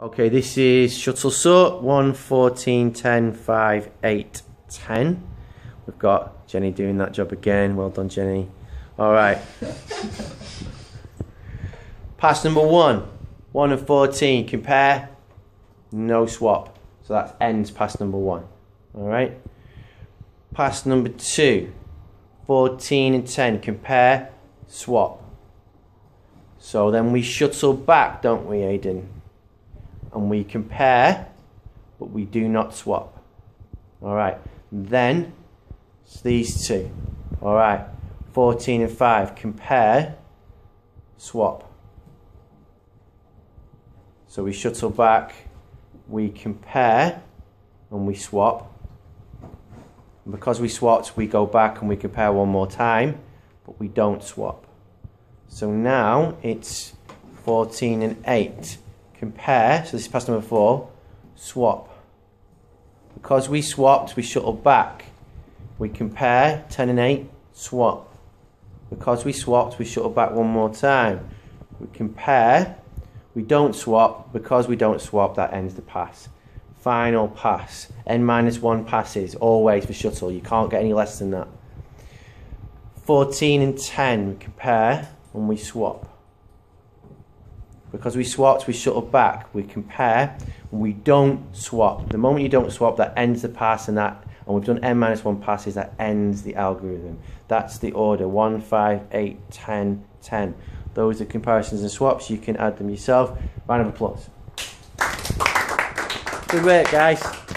Okay, this is shuttle sort 1, 14, 10, 5, 8, 10. We've got Jenny doing that job again. Well done, Jenny. All right. Pass number 1, 1 and 14. Compare, no swap. So that ends pass number 1. All right. Pass number 2, 14 and 10. Compare, swap. So then we shuttle back, don't we, Aidan? And we compare, but we do not swap. All right, then it's these two. All right, 14 and 5, compare, swap. So we shuttle back, we compare, and we swap. And because we swapped, we go back and we compare one more time, but we don't swap. So now it's 14 and 8 compare, so this is pass number four, swap. Because we swapped, we shuttle back. We compare, 10 and 8, swap. Because we swapped, we shuttle back one more time. We compare, we don't swap. Because we don't swap, that ends the pass. Final pass. N minus 1 passes, always for shuttle. You can't get any less than that. 14 and 10, we compare, and we swap. Because we swapped, we shuttle back, we compare, we don't swap. The moment you don't swap, that ends the pass and that and we've done n minus 1 passes, that ends the algorithm. That's the order, 1, 5, 8, 10, 10. Those are comparisons and swaps, you can add them yourself. Round of applause. Good work guys.